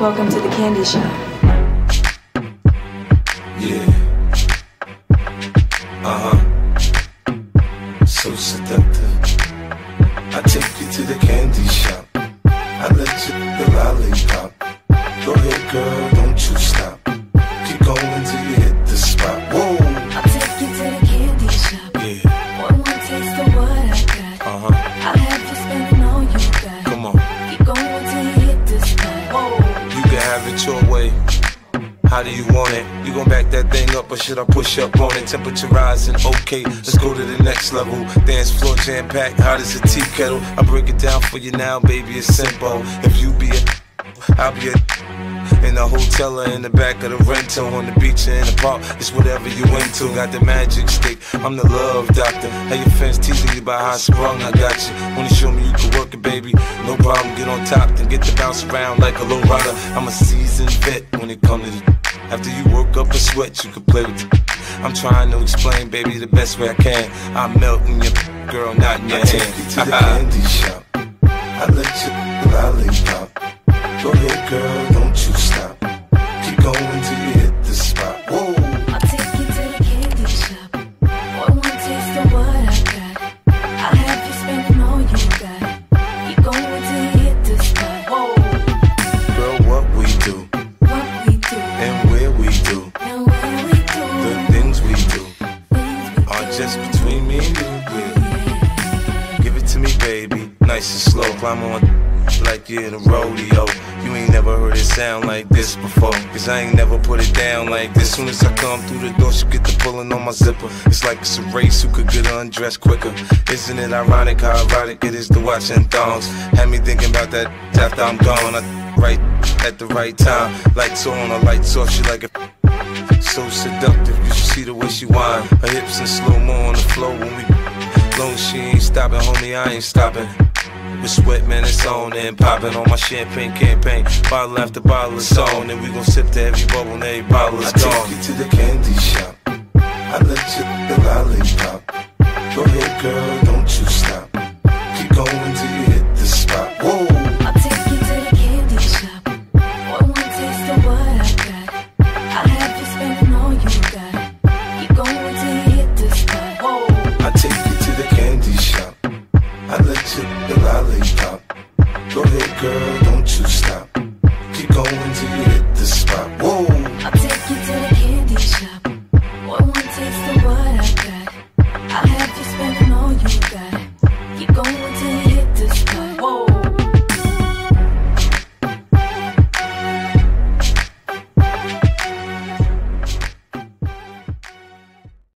Welcome to the candy shop. Yeah. Uh huh. So seductive. I take you to the candy shop. I let you the lollipop. How do you want it? You gon' back that thing up or should I push up on it? Temperature rising, okay, let's go to the next level. Dance floor jam packed, hot as a tea kettle. I break it down for you now, baby, it's simple. If you be a, I'll be a. In the hotel or in the back of the rental, on the beach or in the park, it's whatever you into. Got the magic stick, I'm the love doctor. How your fans teasing you about how sprung, I got you. Wanna show me you can work it, baby? No problem, get on top, then get to bounce around like a low rider. I'm a seasoned vet when it comes to the. After you woke up a sweat, you could play with the. I'm trying to explain, baby, the best way I can. I'm melting your girl, not in your I take hand. you to the candy shop. I let you lollipop. Go ahead, girl, between me and you. Give it to me, baby, nice and slow. Climb on like you're in a rodeo. You ain't never heard it sound like this before. Cause I ain't never put it down like this. Soon as I come through the door, she get the pulling on my zipper. It's like it's a race who could get undressed quicker. Isn't it ironic how erotic it is to watch in thongs? Had me thinking about that after I'm gone. I right at the right time. Lights on, or lights off, she like it. So seductive, you should see the way she whine. Her hips in slow mo on the floor when we. Long as she ain't stopping, homie, I ain't stopping. With sweat, man, it's on and popping on my champagne campaign. Bottle after bottle is on, and we gon' sip to every bubble and every bottle is I take gone. you to the candy I let you the lollipop. Go ahead, girl, don't you stop. Keep going till you hit the spot. Whoa. I'll take you to the candy shop. One more taste of what I got. I'll have you spending all you got. Keep going till you